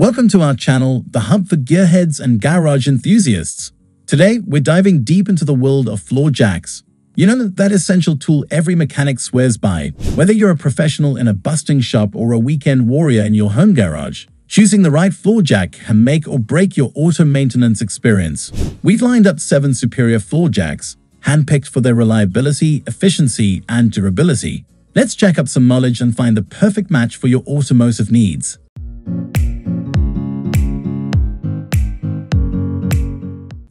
Welcome to our channel, the hub for gearheads and garage enthusiasts. Today, we're diving deep into the world of floor jacks. You know that essential tool every mechanic swears by, whether you're a professional in a busting shop or a weekend warrior in your home garage. Choosing the right floor jack can make or break your auto maintenance experience. We've lined up seven superior floor jacks, handpicked for their reliability, efficiency, and durability. Let's jack up some knowledge and find the perfect match for your automotive needs.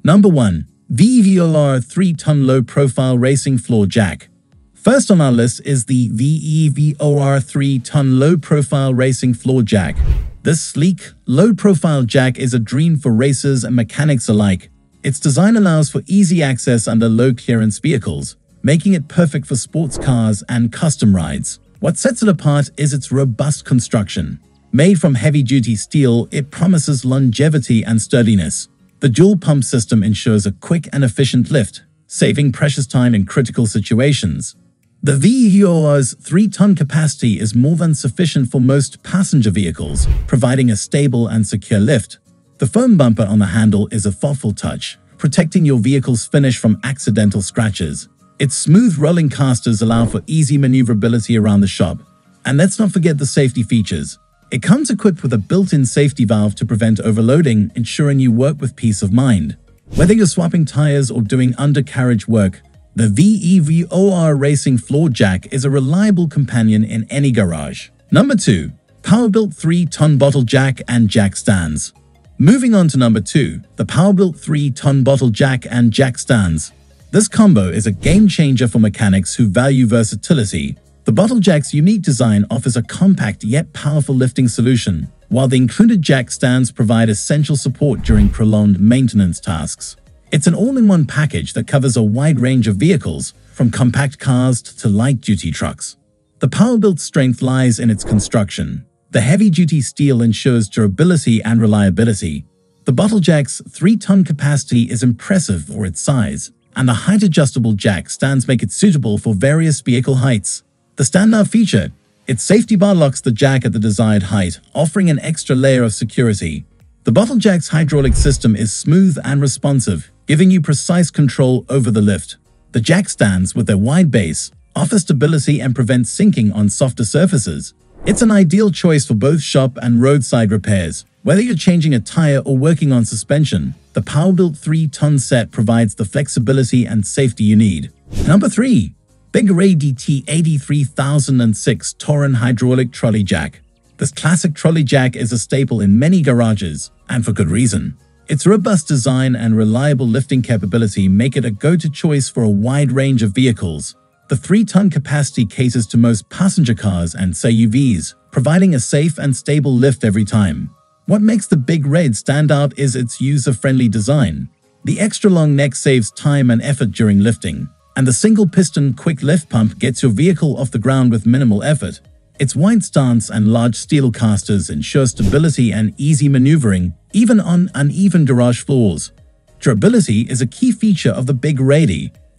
Number 1. VEVOR 3-ton low-profile racing floor jack. First on our list is the VEVOR 3-ton low-profile racing floor jack. This sleek, low-profile jack is a dream for racers and mechanics alike. Its design allows for easy access under low-clearance vehicles, making it perfect for sports cars and custom rides. What sets it apart is its robust construction. Made from heavy-duty steel, it promises longevity and sturdiness. The dual pump system ensures a quick and efficient lift, saving precious time in critical situations. The VEVOR's 3-ton capacity is more than sufficient for most passenger vehicles, providing a stable and secure lift. The foam bumper on the handle is a thoughtful touch, protecting your vehicle's finish from accidental scratches. Its smooth rolling casters allow for easy maneuverability around the shop. And let's not forget the safety features. It comes equipped with a built-in safety valve to prevent overloading, ensuring you work with peace of mind. Whether you're swapping tires or doing undercarriage work, the VEVOR Racing Floor Jack is a reliable companion in any garage. Number 2. Powerbuilt 3-ton bottle jack and jack stands. Moving on to number 2, the Powerbuilt 3-ton bottle jack and jack stands. This combo is a game changer for mechanics who value versatility. The Bottle Jack's unique design offers a compact yet powerful lifting solution, while the included jack stands provide essential support during prolonged maintenance tasks. It's an all-in-one package that covers a wide range of vehicles, from compact cars to light-duty trucks. The Powerbuilt strength lies in its construction. The heavy-duty steel ensures durability and reliability. The Bottle Jack's 3-ton capacity is impressive for its size, and the height-adjustable jack stands make it suitable for various vehicle heights. The standout feature, its safety bar locks the jack at the desired height, offering an extra layer of security. The Bottle Jack's hydraulic system is smooth and responsive, giving you precise control over the lift. The jack stands, with their wide base, offer stability and prevent sinking on softer surfaces. It's an ideal choice for both shop and roadside repairs. Whether you're changing a tire or working on suspension, the Powerbuilt 3-ton set provides the flexibility and safety you need. Number 3. Big Red T83006 Torin Hydraulic Trolley Jack. This classic trolley jack is a staple in many garages, and for good reason. Its robust design and reliable lifting capability make it a go-to choice for a wide range of vehicles. The 3-ton capacity caters to most passenger cars and SUVs, providing a safe and stable lift every time. What makes the Big Red stand out is its user-friendly design. The extra long neck saves time and effort during lifting, and the single-piston quick lift pump gets your vehicle off the ground with minimal effort. Its wide stance and large steel casters ensure stability and easy maneuvering, even on uneven garage floors. Durability is a key feature of the Big Red.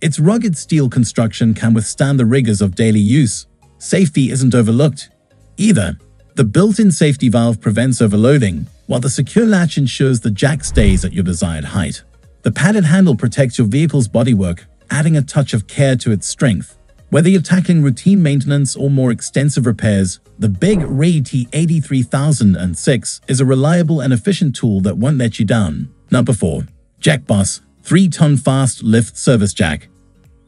Its rugged steel construction can withstand the rigors of daily use. Safety isn't overlooked. Either, the built-in safety valve prevents overloading, while the secure latch ensures the jack stays at your desired height. The padded handle protects your vehicle's bodywork, adding a touch of care to its strength. Whether you're tackling routine maintenance or more extensive repairs, the Big Red T83006 is a reliable and efficient tool that won't let you down. Number 4. Jack Boss 3-ton fast lift service jack.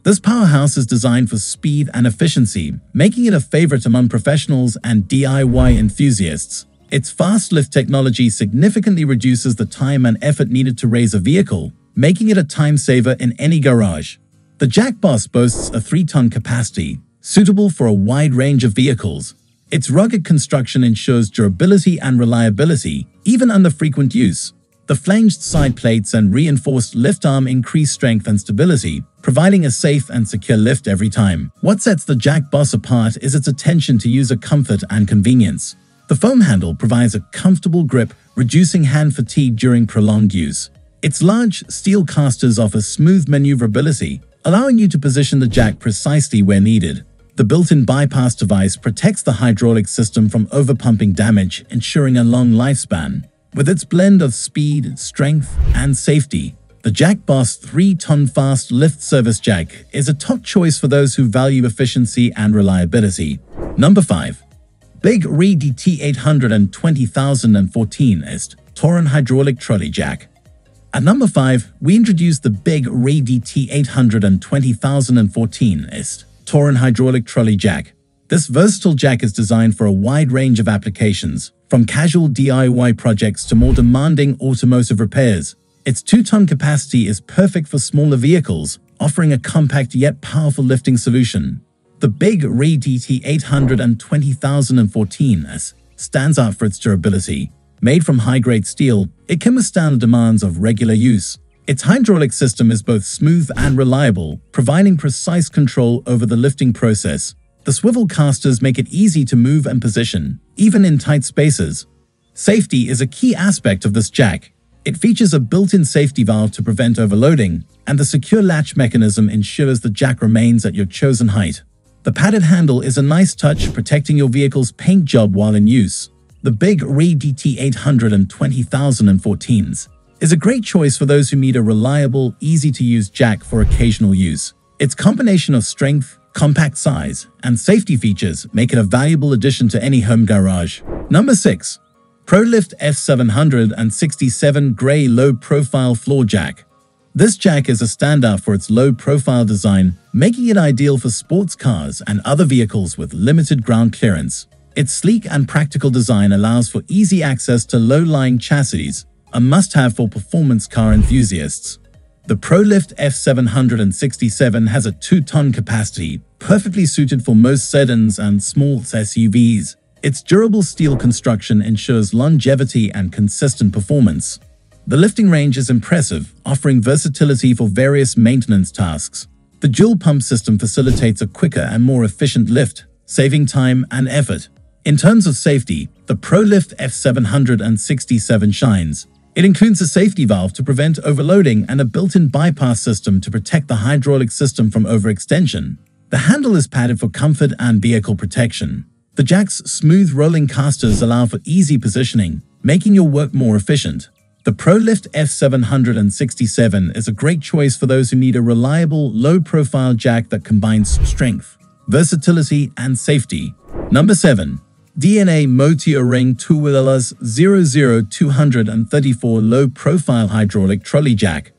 This powerhouse is designed for speed and efficiency, making it a favorite among professionals and DIY enthusiasts. Its fast lift technology significantly reduces the time and effort needed to raise a vehicle, making it a time saver in any garage. The Jack Boss boasts a 3-ton capacity, suitable for a wide range of vehicles. Its rugged construction ensures durability and reliability, even under frequent use. The flanged side plates and reinforced lift arm increase strength and stability, providing a safe and secure lift every time. What sets the Jack Boss apart is its attention to user comfort and convenience. The foam handle provides a comfortable grip, reducing hand fatigue during prolonged use. Its large steel casters offer smooth maneuverability, allowing you to position the jack precisely where needed. The built-in bypass device protects the hydraulic system from overpumping damage, ensuring a long lifespan. With its blend of speed, strength, and safety, the Jack Boss 3-ton fast lift service jack is a top choice for those who value efficiency and reliability. Number 5. Big Red T800 20014 ist Torin Hydraulic Trolley Jack. At number 5, we introduce the Big Red T800 20014 ist Torin Hydraulic Trolley Jack. This versatile jack is designed for a wide range of applications, from casual DIY projects to more demanding automotive repairs. Its 2-ton capacity is perfect for smaller vehicles, offering a compact yet powerful lifting solution. The big Red T 800 and 20014S stands out for its durability. Made from high-grade steel, it can withstand demands of regular use. Its hydraulic system is both smooth and reliable, providing precise control over the lifting process. The swivel casters make it easy to move and position, even in tight spaces. Safety is a key aspect of this jack. It features a built-in safety valve to prevent overloading, and the secure latch mechanism ensures the jack remains at your chosen height. The padded handle is a nice touch protecting your vehicle's paint job while in use. The big Red T 800 and 20014s is a great choice for those who need a reliable, easy-to-use jack for occasional use. Its combination of strength, compact size, and safety features make it a valuable addition to any home garage. Number 6. ProLift F767 Grey Low Profile Floor Jack This jack is a standout for its low-profile design, making it ideal for sports cars and other vehicles with limited ground clearance. Its sleek and practical design allows for easy access to low-lying chassis, a must-have for performance car enthusiasts. The ProLift F767 has a 2-ton capacity, perfectly suited for most sedans and small SUVs. Its durable steel construction ensures longevity and consistent performance. The lifting range is impressive, offering versatility for various maintenance tasks. The dual pump system facilitates a quicker and more efficient lift, saving time and effort. In terms of safety, the ProLift F767 shines, it includes a safety valve to prevent overloading and a built-in bypass system to protect the hydraulic system from overextension. The handle is padded for comfort and vehicle protection. The jack's smooth rolling casters allow for easy positioning, making your work more efficient. The ProLift F767 is a great choice for those who need a reliable, low-profile jack that combines strength, versatility, and safety. Number 7. DNA Motoring 2 Wheelers 00234 Low Profile Hydraulic Trolley Jack.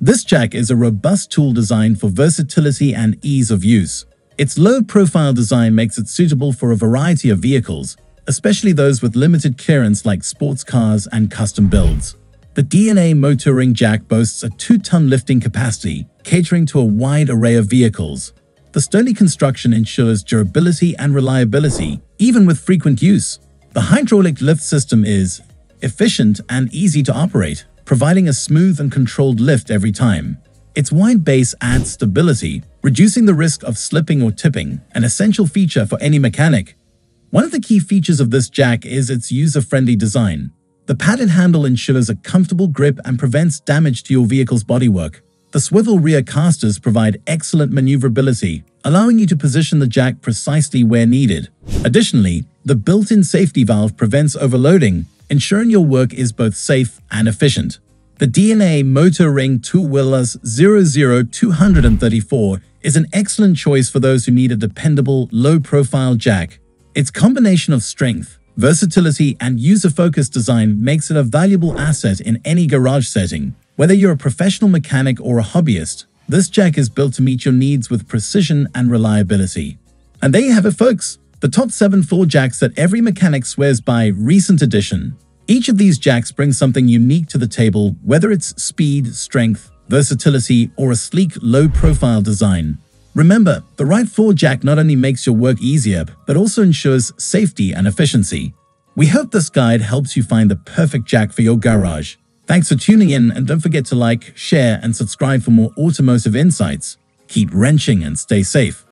This jack is a robust tool designed for versatility and ease of use. Its low-profile design makes it suitable for a variety of vehicles, especially those with limited clearance like sports cars and custom builds. The DNA Motoring Jack boasts a 2-ton lifting capacity, catering to a wide array of vehicles. The sturdy construction ensures durability and reliability, even with frequent use. The hydraulic lift system is efficient and easy to operate, providing a smooth and controlled lift every time. Its wide base adds stability, reducing the risk of slipping or tipping, an essential feature for any mechanic. One of the key features of this jack is its user-friendly design. The padded handle ensures a comfortable grip and prevents damage to your vehicle's bodywork. The swivel rear casters provide excellent maneuverability, allowing you to position the jack precisely where needed. Additionally, the built-in safety valve prevents overloading, ensuring your work is both safe and efficient. The DNA Motoring 2-Wheelers 00234 is an excellent choice for those who need a dependable, low-profile jack. Its combination of strength, versatility, and user-focused design makes it a valuable asset in any garage setting. Whether you're a professional mechanic or a hobbyist, this jack is built to meet your needs with precision and reliability. And there you have it folks, the top 7 floor jacks that every mechanic swears by recent edition. Each of these jacks brings something unique to the table, whether it's speed, strength, versatility, or a sleek, low-profile design. Remember, the right floor jack not only makes your work easier, but also ensures safety and efficiency. We hope this guide helps you find the perfect jack for your garage. Thanks for tuning in and don't forget to like, share, and subscribe for more automotive insights. Keep wrenching and stay safe.